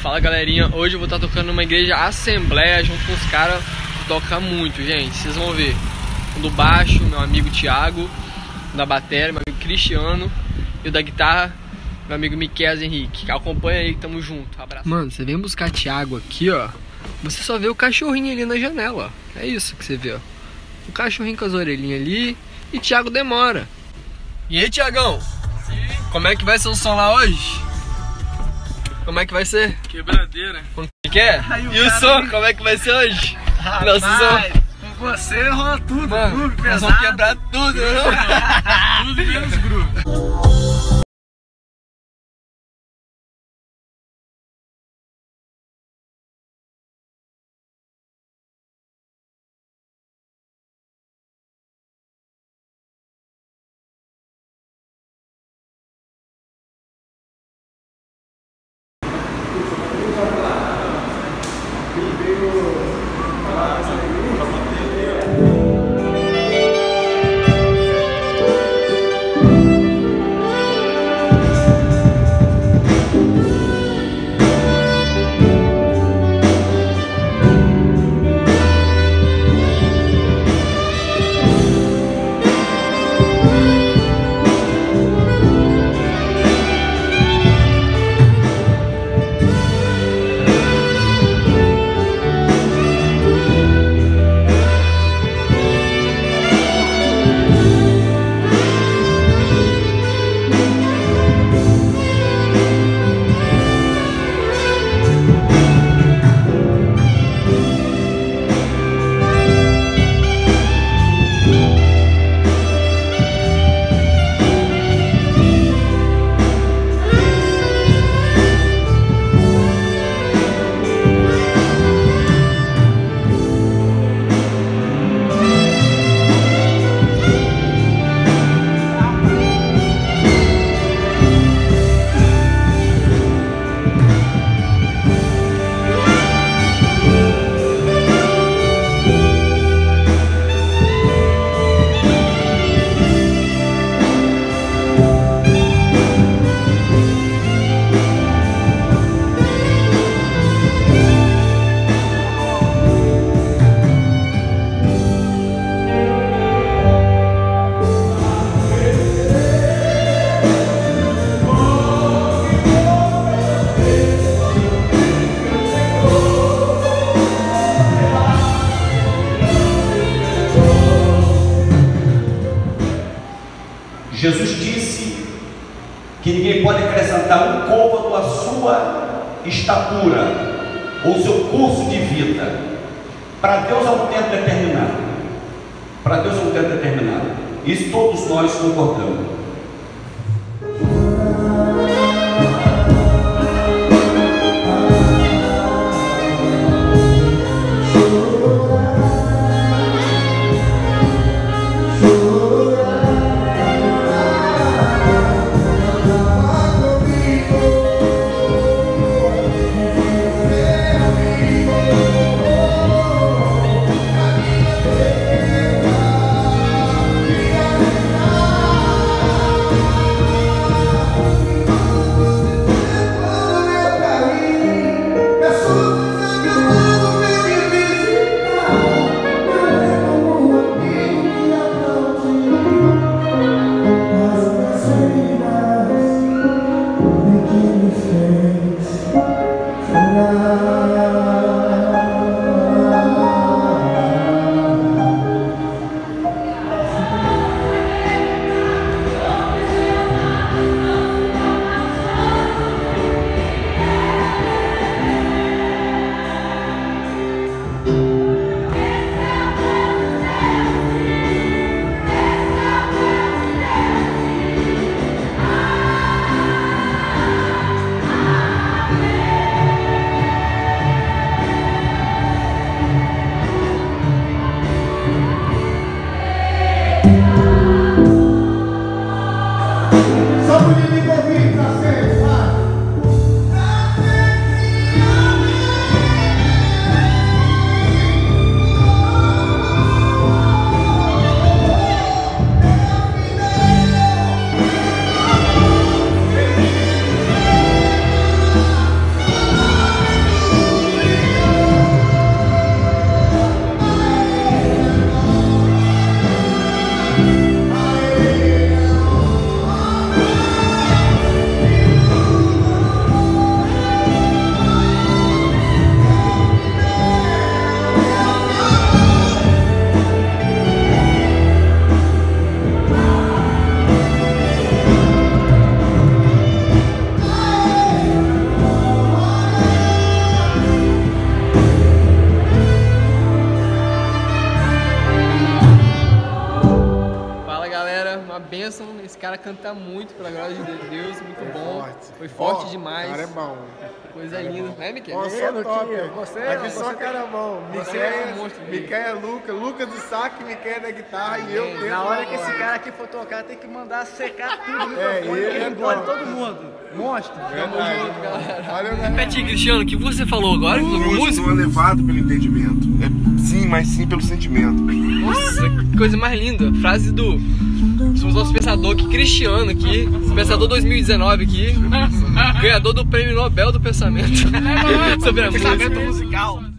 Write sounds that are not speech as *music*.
Fala galerinha, hoje eu vou estar tocando numa igreja Assembleia junto com os caras que tocam muito, gente. Vocês vão ver. Do baixo, meu amigo Thiago, da bateria, meu amigo Cristiano, e o da guitarra, meu amigo Miquel Henrique. Acompanha aí que tamo junto. Abraço. Mano, você vem buscar Thiago aqui, ó. Você só vê o cachorrinho ali na janela, ó. É isso que você vê, ó. O cachorrinho com as orelhinhas ali e Thiago demora. E aí, Thiagão? Sim. Como é que vai ser o som lá hoje? Como é que vai ser? Quebradeira. Como que é? Aí, o e o som, como é que vai ser hoje? Rapaz, Nosso som. Com você rola tudo, Mano, groove pesado. Nós vamos quebrar tudo, não? *laughs* tudo menos groove. to Jesus disse que ninguém pode acrescentar um côvado à sua estatura ou seu curso de vida. Para Deus é um tempo determinado. Para Deus é um tempo determinado. Isso todos nós concordamos. Cara canta muito pela glória de Deus, muito Foi bom. forte. Foi forte Ó, demais. Cara é bom. Coisa linda. Né, Miquel? Luquinha, top. você- Aqui você só tem- cara bom. você é um Miquel, monstro, Miquel é Lucas, Lucas do saque, Miquel é da guitarra e eu dentro Na hora que esse cara aqui for tocar, tem que mandar secar tudo É, microfone, ele é engole todo mundo. Monstro. Verdade. Valeu, galera. Repete, Cristiano, o que você falou agora sobre música? Não é levado pelo entendimento. É sim, mas sim pelo sentimento. Nossa, que coisa mais linda. Frase do. Somos nosso pensador aqui, Cristiano aqui. Pensador 2019 aqui. Ganhador do prêmio Nobel do Pensamento. *laughs* Sobre a música. Pensamento musical.